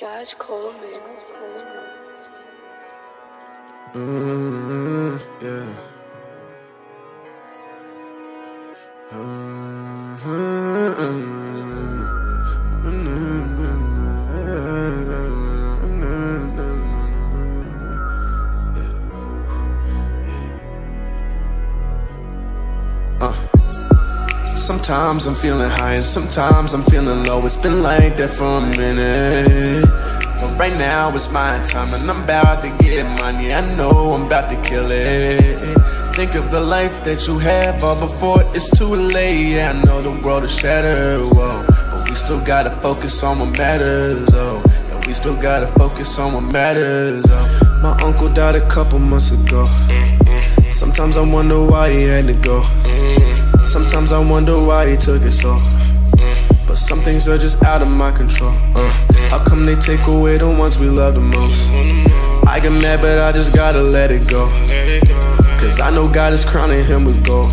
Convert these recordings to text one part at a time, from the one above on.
Josh Coleman. Mm, yeah. Uh. Sometimes I'm feeling high and sometimes I'm feeling low. It's been like that for a minute. But right now it's my time and I'm about to get money. I know I'm about to kill it. Think of the life that you have all before it's too late. Yeah, I know the world is shattered, whoa. But we still gotta focus on what matters, oh. Yeah, we still gotta focus on what matters, oh. My uncle died a couple months ago. Sometimes I wonder why he had to go. Sometimes I wonder why he took it so. But some things are just out of my control. Uh, how come they take away the ones we love the most? I get mad, but I just gotta let it go. Cause I know God is crowning him with gold.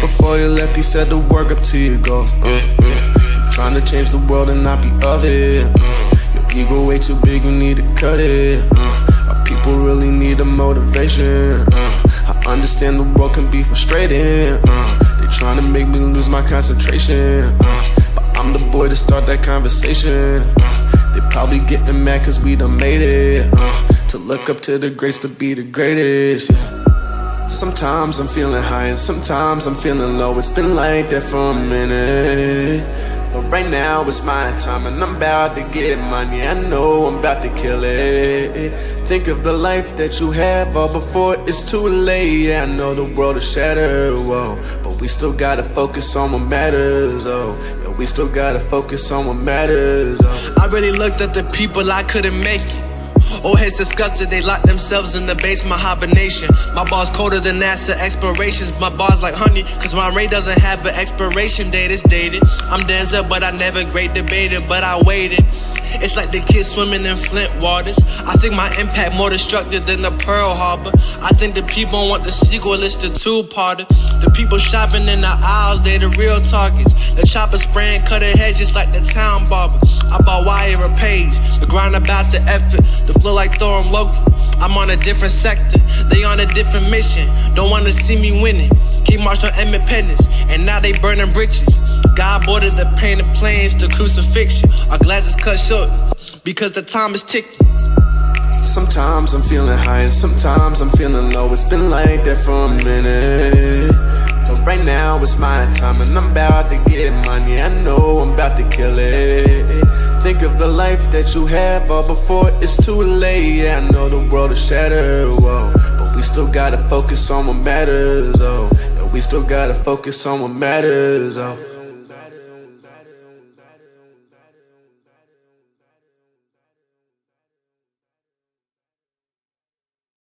Before he left, he said to work up to your goals. Uh, uh, trying to change the world and not be of it. Uh, your ego way too big, you need to cut it. Uh, our people really need a motivation. Uh, understand the world can be frustrating. Uh, they trying to make me lose my concentration. Uh, but I'm the boy to start that conversation. Uh, they probably getting mad cause we done made it. Uh, to look up to the greats to be the greatest. Yeah. Sometimes I'm feeling high and sometimes I'm feeling low. It's been like that for a minute. But right now it's my time and I'm about to get money. I know I'm about to kill it. Think of the life that you have all before it's too late. Yeah, I know the world is shattered, whoa. But we still gotta focus on what matters, oh. Yeah, we still gotta focus on what matters, oh. I really looked at the people I couldn't make it. Old heads disgusted, they lock themselves in the basement hibernation. My bar's colder than NASA expirations. My bar's like honey, cause my rain doesn't have an expiration date, it's dated. I'm Denzel, but I never great debated, but I waited. It's like the kids swimming in Flint waters. I think my impact more destructive than the Pearl Harbor. I think the people want the sequel, it's the two-parter. The people shopping in the aisles, they the real targets. The chopper spraying cutter hedges like the town barber. I bought wire a page, the grind about the effort, the flow like Thor and Loki. I'm on a different sector, they on a different mission. Don't wanna see me winning. Keep marching on independence, and now they burning bridges. God boarded the painted planes to crucifixion. Our glasses cut short because the time is ticking. Sometimes I'm feeling high and sometimes I'm feeling low. It's been like that for a minute. But right now it's my time and I'm about to get money. I know I'm about to kill it. Think of the life that you have all before it's too late. Yeah, I know the world is shattered, whoa. But we still gotta focus on what matters, oh. Yeah, we still gotta focus on what matters, oh.